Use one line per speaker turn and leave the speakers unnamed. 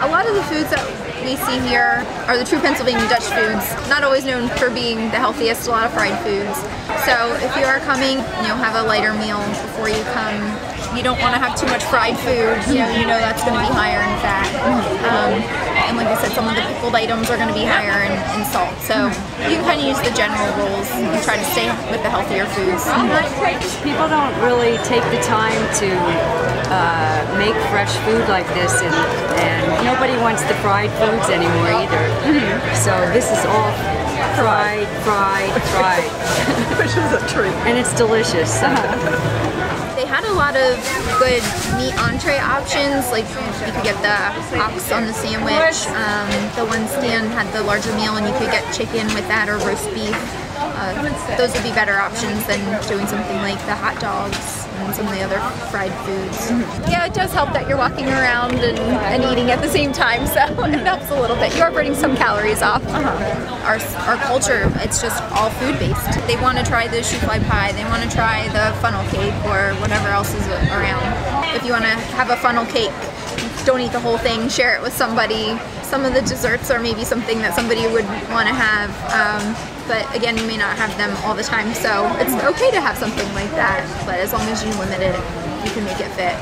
A lot of the foods that we see here are the true Pennsylvania Dutch foods, not always known for being the healthiest, a lot of fried foods. So if you are coming, you know, have a lighter meal before you come. You don't want to have too much fried food, you know, you know that's going to be higher in fat. Um, and like I said, some of the pickled items are going to be higher in, in salt. So you can kind of use the general rules and try to stay with the healthier foods.
People don't really take the time to uh, make fresh food like this, and, and nobody wants the fried foods anymore either. So this is all fried, fried, fried,
Which is a treat.
and it's delicious. So.
Had a lot of good meat entree options, like you could get the ox on the sandwich. Um, the one stand had the larger meal, and you could get chicken with that or roast beef. Uh, those would be better options than doing something like the hot dogs and some of the other fried foods. Yeah, it does help that you're walking around and, and eating at the same time, so it helps a little bit. You are burning some calories off. Uh-huh. Our, our culture, it's just all food based. They want to try the shoofly pie, they want to try the funnel cake or whatever else is around. If you want to have a funnel cake, don't eat the whole thing, share it with somebody. Some of the desserts are maybe something that somebody would want to have, um, but again, you may not have them all the time, so it's okay to have something like that, but as long as you limit it, you can make it fit.